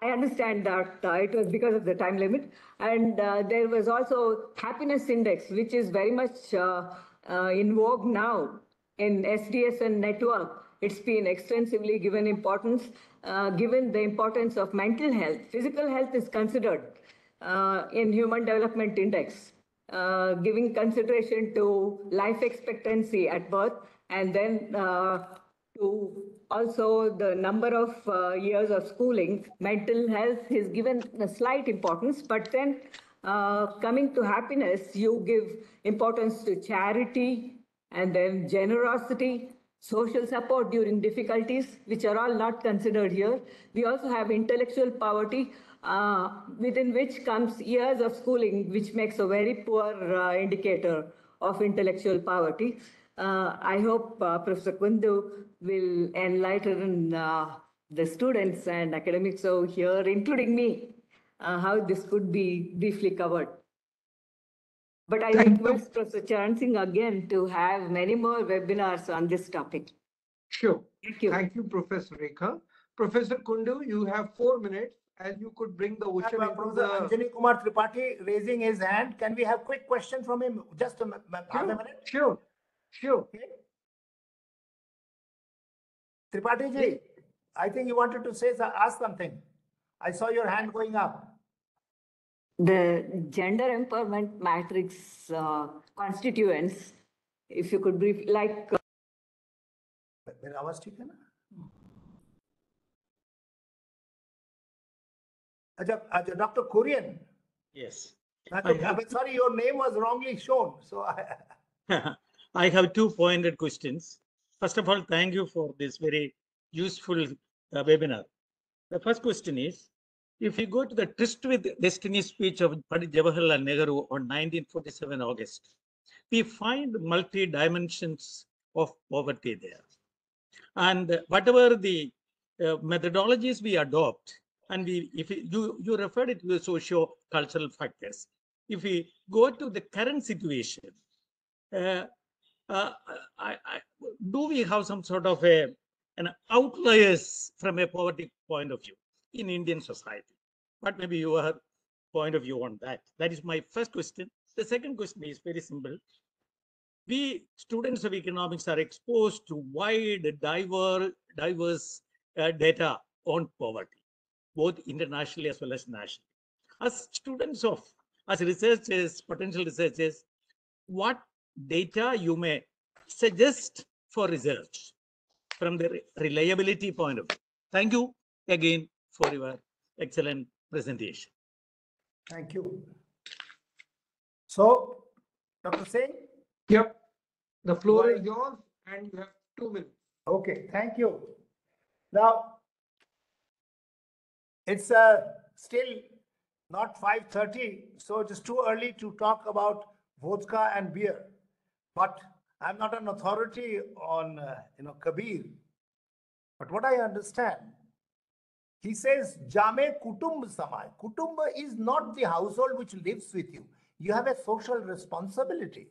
I understand that uh, it was because of the time limit. And uh, there was also happiness index, which is very much uh, uh, in vogue now in SDSN network. It's been extensively given importance, uh, given the importance of mental health. Physical health is considered uh, in Human Development Index, uh, giving consideration to life expectancy at birth and then uh, to also the number of uh, years of schooling, mental health is given a slight importance, but then coming to happiness, you give importance to charity and then generosity, social support during difficulties, which are all not considered here. We also have intellectual poverty, uh, within which comes years of schooling, which makes a very poor uh, indicator of intellectual poverty. Uh, I hope uh, Professor Kundu will enlighten uh, the students and academics over here, including me, uh, how this could be briefly covered. But I Thank you. request Professor Charan Singh again to have many more webinars on this topic. Sure. Thank you. Thank you, Professor Rekha. Professor Kundu, you have four minutes and you could bring the We ocean uh, into Professor the. Anjani Kumar Tripathi raising his hand. Can we have quick question from him? Just a mi- mi- half a Sure, minute? sure, sure. Okay. Tripathi ji, I think you wanted to say, ask something. I saw your hand going up The gender empowerment matrix uh, constituents, if you could brief, like uh, मेरा आवाज ठीक है ना अच्छा अच्छा doctor Kurien Yes. I'm I have- sorry your name was wrongly shown so I, I have two pointed questions. First of all, thank you for this very useful uh, webinar. The first question is, if you go to the Tryst with Destiny speech of Jawaharlal Nehru on 1947 August, we find multi dimensions of poverty there. And whatever the uh, methodologies we adopt, and we, if you, you referred it to the socio-cultural factors. If we go to the current situation, uh, uh, I, I, do we have some sort of a, an outliers from a poverty point of view in Indian society? What may be your point of view on that? That is my first question. The second question is very simple. We students of economics are exposed to wide, diverse, diverse uh, data on poverty, both internationally as well as nationally. As students of, as researchers, potential researchers, what data you may suggest for research from the re- reliability point of view? Thank you again for your excellent presentation. Thank you. So, Dr. Singh, Yep. The floor is yours and you have two minutes. okay, thank you. Now, it's uh, still not 5:30, so it is too early to talk about vodka and beer. But I'm not an authority on, uh, you know, Kabir. But what I understand, he says, Jame Kutumb Samay. Kutumba is not the household which lives with you. You have a social responsibility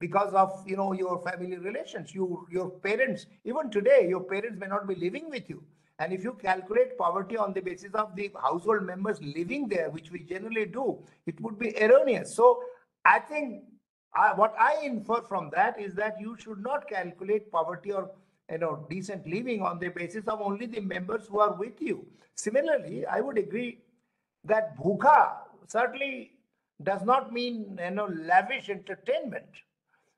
because of you know your family relations you your parents even today your parents may not be living with you and if you calculate poverty on the basis of the household members living there which we generally do it would be erroneous so i think I, what i infer from that is that you should not calculate poverty or you know decent living on the basis of only the members who are with you. Similarly i would agree that bhuka certainly does not mean you know lavish entertainment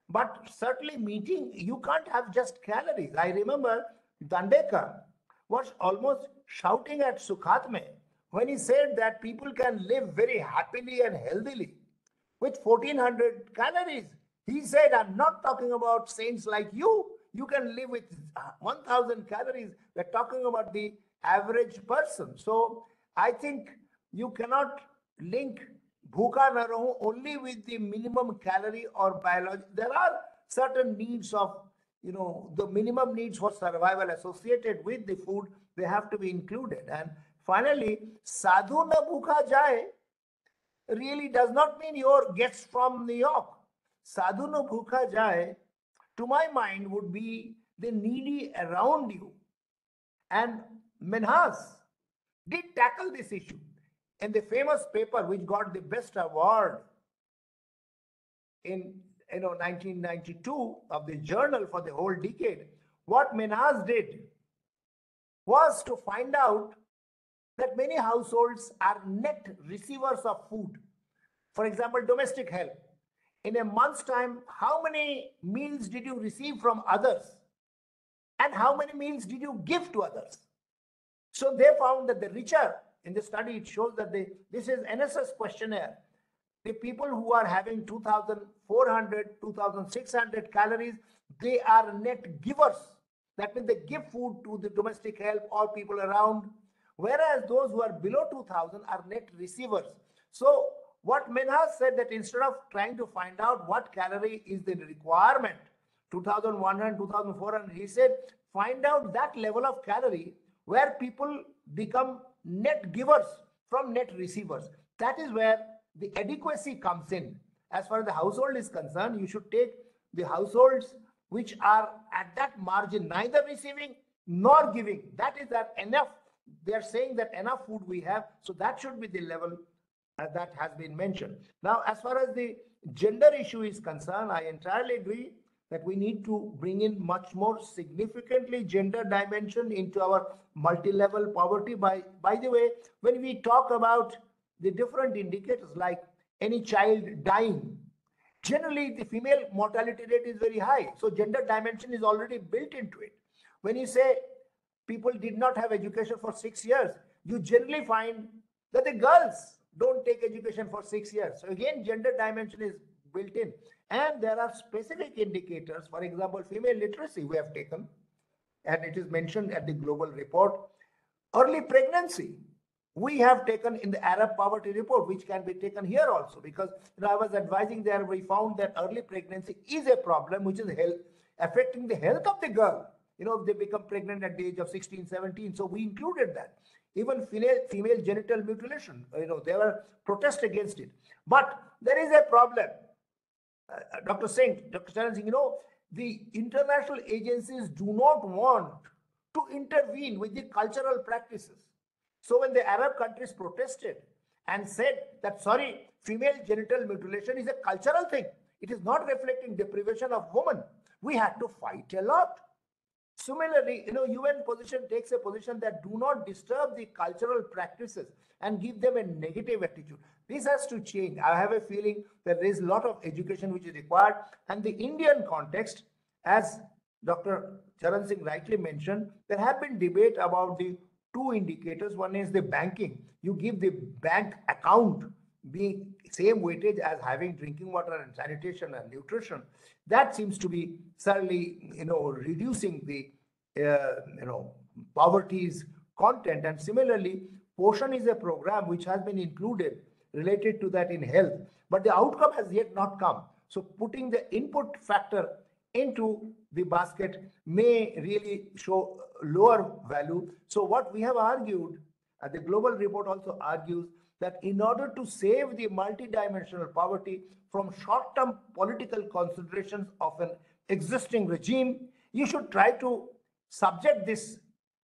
but certainly meeting you can't have just calories. I remember dandekar was almost shouting at sukhatme when he said that people can live very happily and healthily with 1400 calories. He said i'm not talking about saints like you you can live with uh, 1000 calories. We're talking about the average person. So i think you cannot link bhuka na only with the minimum calorie or biology. There are certain needs of you know the minimum needs for survival associated with the food they have to be included. And finally sadhu na bhukha jaye really does not mean your guests from New York. Sadhu no bhukha jaye, to my mind, would be the needy around you. And Minhas did tackle this issue in the famous paper which got the best award in you know 1992 of the journal for the whole decade. What Minhas did was to find out that many households are net receivers of food. For example, domestic help. In a month's time, how many meals did you receive from others? And how many meals did you give to others? So they found that the richer, in the study, it shows that they, this is NSS questionnaire. The people who are having 2,400, 2,600 calories, they are net givers. That means they give food to the domestic help or people around whereas those who are below 2000 are net receivers. So what Minhas said that instead of trying to find out what calorie is the requirement, 2100, 2400, he said find out that level of calorie where people become net givers from net receivers. That is where the adequacy comes in. As far as the household is concerned, you should take the households which are at that margin, neither receiving nor giving. That is that enough they are saying that enough food we have so that should be the level uh, that has been mentioned. Now as far as the gender issue is concerned i entirely agree that we need to bring in much more significantly gender dimension into our multi-level poverty. By by the way when we talk about the different indicators like any child dying generally the female mortality rate is very high. So gender dimension is already built into it. When you say people did not have education for six years, you generally find that the girls don't take education for six years. So again, gender dimension is built in. And there are specific indicators, for example, female literacy we have taken, and it is mentioned at the global report. Early pregnancy, we have taken in the Arab poverty report, which can be taken here also, because you know, I was advising there, we found that early pregnancy is a problem which is health, affecting the health of the girl you know, if they become pregnant at the age of 16, 17. So we included that. Even female, female genital mutilation, you know, there were protests against it. But there is a problem. Uh, uh, Dr. Singh, Dr. Charan Singh, you know, the international agencies do not want to intervene with the cultural practices. So when the Arab countries protested and said that, sorry, female genital mutilation is a cultural thing, it is not reflecting deprivation of women, we had to fight a lot. Similarly, you know, UN position takes a position that do not disturb the cultural practices and give them a negative attitude. This has to change. I have a feeling that there is a lot of education which is required. And the Indian context, as Dr. Charan Singh rightly mentioned, there have been debate about the two indicators. One is the banking. You give the bank account being same weightage as having drinking water and sanitation and nutrition. That seems to be certainly, you know, reducing the, uh, you know, poverty's content. And similarly, POSHAN is a program which has been included related to that in health, but the outcome has yet not come. So putting the input factor into the basket may really show lower value. So what we have argued, the global report also argues that in order to save the multidimensional poverty from short-term political considerations of an existing regime, you should try to subject this,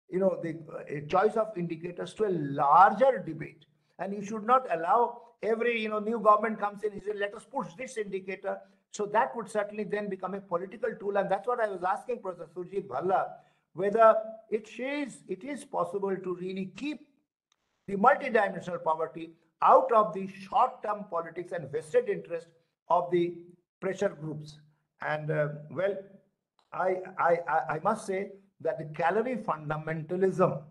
you know, the uh, choice of indicators to a larger debate. And you should not allow every, you know, new government comes in, and says, let us push this indicator. So that would certainly then become a political tool. And that's what I was asking Professor Surjit Bhalla, whether it is, it is possible to really keep the multidimensional poverty out of the short-term politics and vested interest of the pressure groups. And uh, well, I, I, I must say that the calorie fundamentalism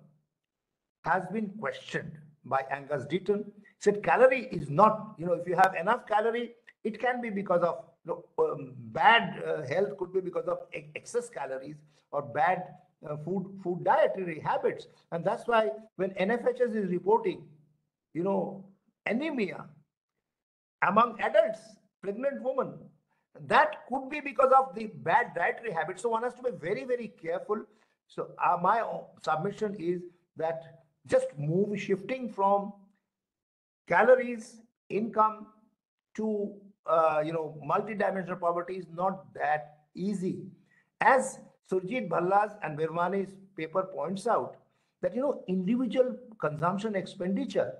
has been questioned by Angus Deaton. Said calorie is not, you know, if you have enough calorie, it can be because of you know, um, bad uh, health, could be because of excess calories or bad uh, food food dietary habits. And that's why when NFHS is reporting, you know, anemia among adults, pregnant women, that could be because of the bad dietary habits. So one has to be very, very careful. So uh, my submission is that just move shifting from calories, income to uh, you know multidimensional poverty is not that easy. As Surjit Bhalla's and Virmani's paper points out, that you know individual consumption expenditure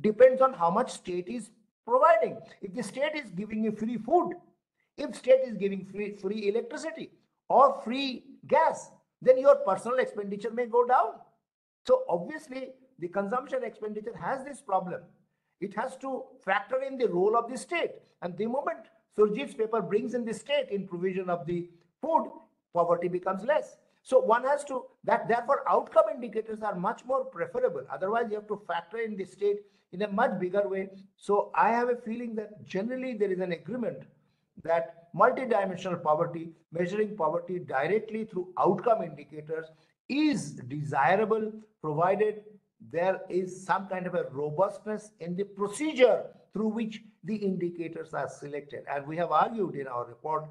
depends on how much state is providing. If the state is giving you free food, if state is giving free, free electricity or free gas, then your personal expenditure may go down. So obviously the consumption expenditure has this problem. It has to factor in the role of the state. And the moment Surjit's paper brings in the state in provision of the food, poverty becomes less. So one has to, that therefore outcome indicators are much more preferable. Otherwise, you have to factor in the state in a much bigger way. So I have a feeling that generally there is an agreement that multidimensional poverty, measuring poverty directly through outcome indicators is desirable provided there is some kind of a robustness in the procedure through which the indicators are selected. And we have argued in our report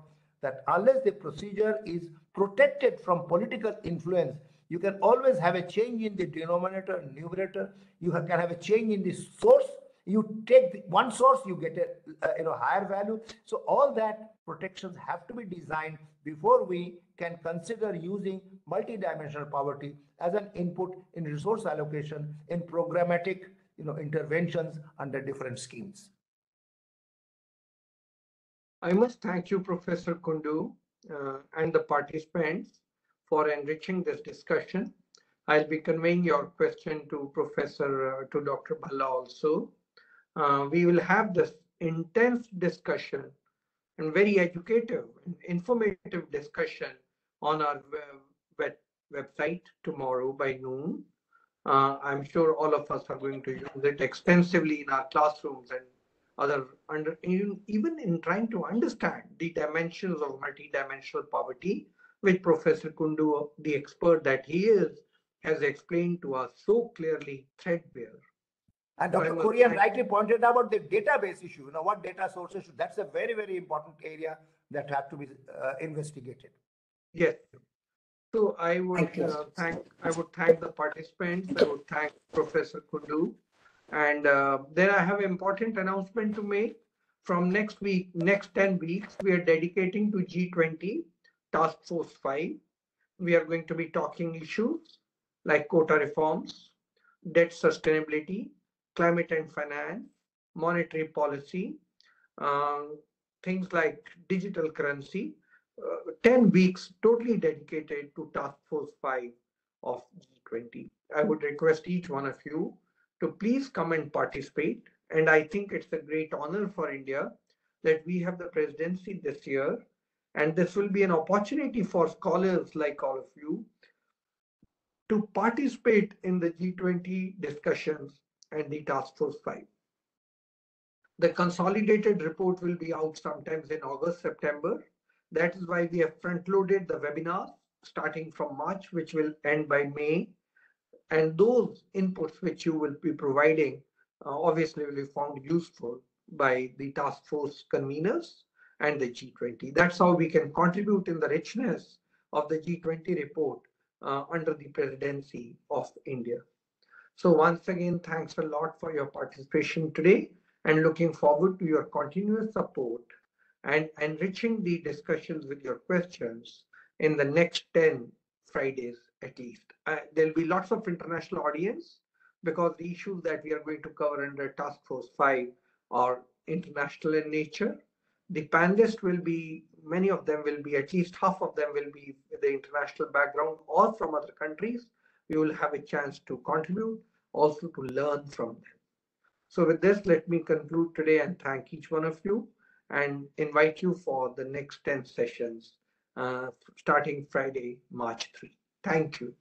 that unless the procedure is protected from political influence, you can always have a change in the denominator numerator. You can have a change in the source. You take the, one source, you get a, a you know higher value. So all that protections have to be designed before we can consider using multidimensional poverty as an input in resource allocation in programmatic you know, interventions under different schemes. I must thank you, Professor Kundu, uh, and the participants for enriching this discussion. I'll be conveying your question to Professor, uh, to Dr. Bhalla also. Uh, we will have this intense discussion and very educative and informative discussion on our web, website tomorrow by noon. Uh, I'm sure all of us are going to use it extensively in our classrooms and other under even in trying to understand the dimensions of multidimensional poverty, which Professor Kundu, the expert that he is, has explained to us so clearly threadbare. And Dr. Kurian rightly pointed out about the database issue. You know, what data sources, that's a very, very important area that have to be uh, investigated. Yes. So I would Thank uh, thank, I would thank the participants. I would thank Professor Kundu. And uh, then I have important announcement to make. From next week, next 10 weeks, we are dedicating to G20 Task Force 5. We are going to be talking issues like quota reforms, debt sustainability, climate and finance, monetary policy, um, things like digital currency, uh, 10 weeks totally dedicated to Task Force 5 of G20. I would request each one of you to please come and participate. And I think it's a great honor for India that we have the presidency this year. And this will be an opportunity for scholars like all of you to participate in the G20 discussions and the Task Force 5. The consolidated report will be out sometimes in August, September. That is why we have front-loaded the webinars starting from March, which will end by May. And those inputs which you will be providing uh, obviously will be found useful by the task force conveners and the G20. That's how we can contribute in the richness of the G20 report uh, under the presidency of India. So once again, thanks a lot for your participation today and looking forward to your continuous support and enriching the discussions with your questions in the next 10 Fridays at least. Uh, there'll be lots of international audience because the issues that we are going to cover under Task Force 5 are international in nature. The panelists will be, many of them will be, at least half of them will be with the international background or from other countries. We will have a chance to contribute, also to learn from them. So with this, let me conclude today and thank each one of you and invite you for the next 10 sessions uh, starting Friday, March 3. Thank you.